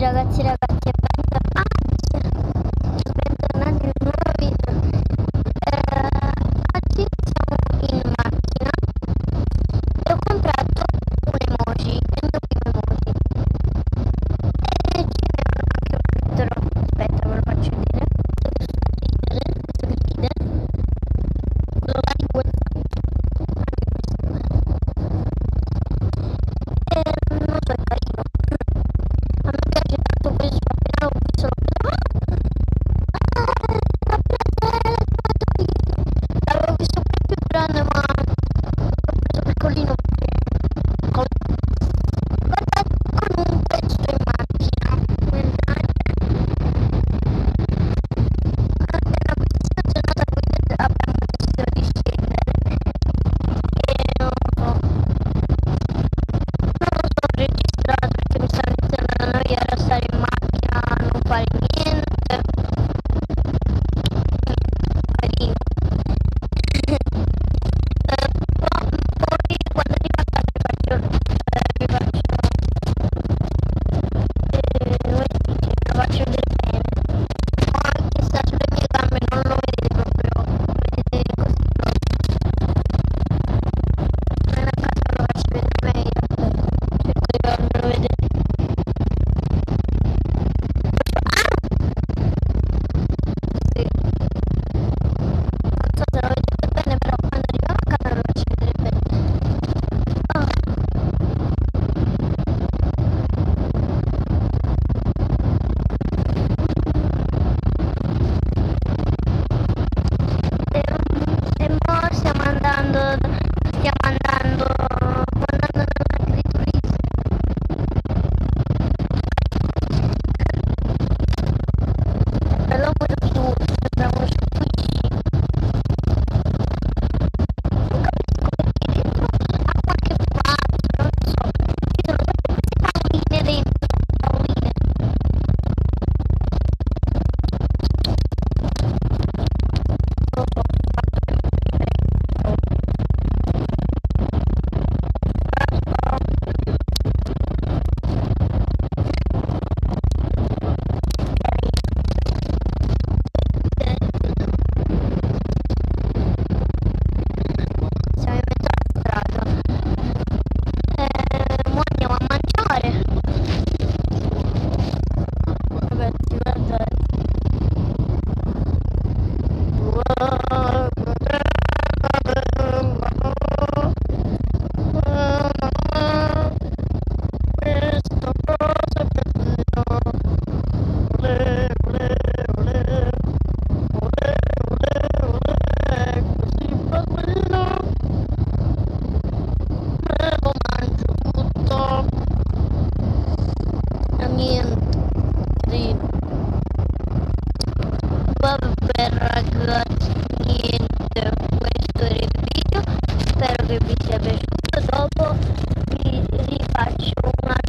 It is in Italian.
散らが散らが散らが山の spero che vi sia piaciuto. Dopo vi rifaccio una